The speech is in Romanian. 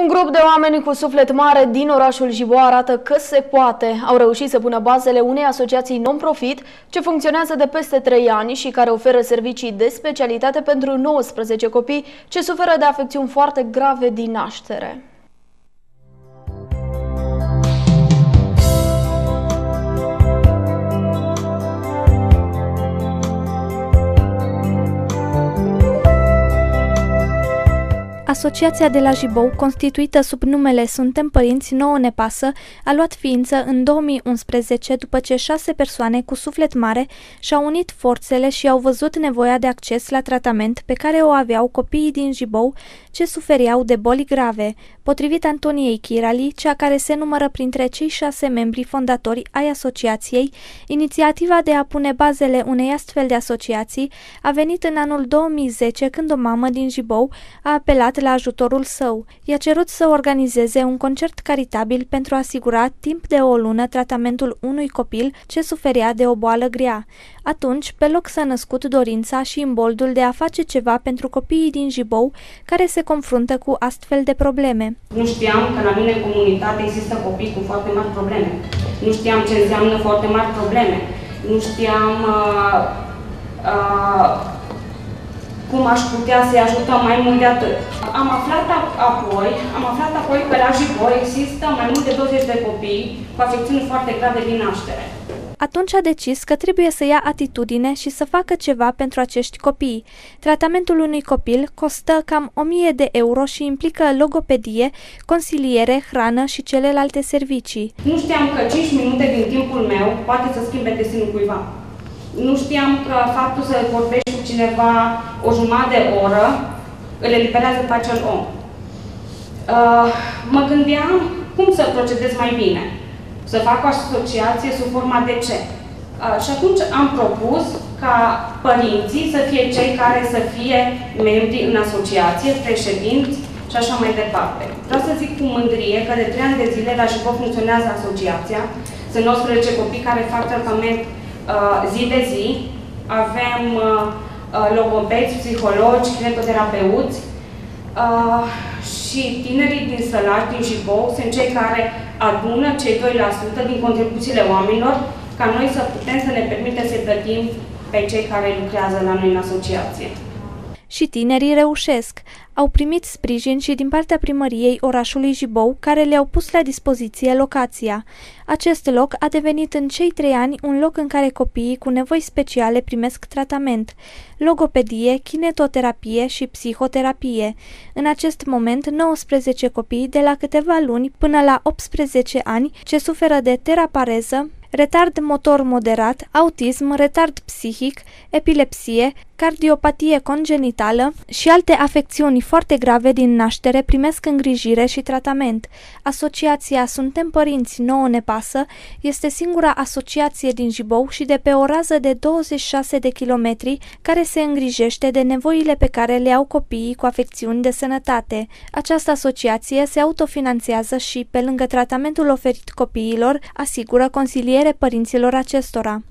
Un grup de oameni cu suflet mare din orașul Jibo arată că se poate. Au reușit să pună bazele unei asociații non-profit ce funcționează de peste 3 ani și care oferă servicii de specialitate pentru 19 copii ce suferă de afecțiuni foarte grave din naștere. Asociația de la Jibou, constituită sub numele Suntem Părinți, nouă ne pasă, a luat ființă în 2011 după ce șase persoane cu suflet mare și-au unit forțele și au văzut nevoia de acces la tratament pe care o aveau copiii din Jibou ce suferiau de boli grave, potrivit Antoniei Chirali, cea care se numără printre cei șase membri fondatori ai asociației, inițiativa de a pune bazele unei astfel de asociații a venit în anul 2010 când o mamă din Jibou a apelat la ajutorul său. I-a cerut să organizeze un concert caritabil pentru a asigura timp de o lună tratamentul unui copil ce suferea de o boală grea. Atunci, pe loc s-a născut dorința și imboldul de a face ceva pentru copiii din Jibou care se confruntă cu astfel de probleme. Nu știam că la mine în comunitate există copii cu foarte mari probleme. Nu știam ce înseamnă foarte mari probleme. Nu știam uh, uh, cum aș putea să-i ajutăm mai mult de atât. Am aflat apoi, am aflat apoi că la Jibor există mai mult de 20 de copii cu afecțiuni foarte grave din naștere. Atunci a decis că trebuie să ia atitudine și să facă ceva pentru acești copii. Tratamentul unui copil costă cam 1000 de euro și implică logopedie, consiliere, hrană și celelalte servicii. Nu știam că 5 minute din timpul meu poate să schimbe destinul cuiva. Nu știam că faptul să vorbești cu cineva o jumătate de oră îl eliberează pe acel om. Uh, mă gândeam cum să procedez mai bine. Să fac o asociație sub forma de ce. Uh, și atunci am propus ca părinții să fie cei care să fie membri în asociație, președinți și așa mai departe. Vreau să zic cu mândrie că de 3 ani de zile la Jibov funcționează asociația. Sunt 19 copii care fac tratament Uh, zi de zi. Avem uh, uh, logopedi, psihologi, kinetoterapeuți și tinerii din Sălaș, din Jibou, sunt cei care adună cei 2% din contribuțiile oamenilor ca noi să putem să ne permitem să plătim pe cei care lucrează la noi în asociație și tinerii reușesc. Au primit sprijin și din partea primăriei orașului Jibou, care le-au pus la dispoziție locația. Acest loc a devenit în cei trei ani un loc în care copiii cu nevoi speciale primesc tratament, logopedie, kinetoterapie și psihoterapie. În acest moment, 19 copii de la câteva luni până la 18 ani ce suferă de terapareză, retard motor moderat, autism, retard psihic, epilepsie, cardiopatie congenitală și alte afecțiuni foarte grave din naștere primesc îngrijire și tratament. Asociația Suntem Părinți Nouă Ne Pasă este singura asociație din Jibou și de pe o rază de 26 de kilometri care se îngrijește de nevoile pe care le au copiii cu afecțiuni de sănătate. Această asociație se autofinanțează și, pe lângă tratamentul oferit copiilor, asigură consiliere părinților acestora.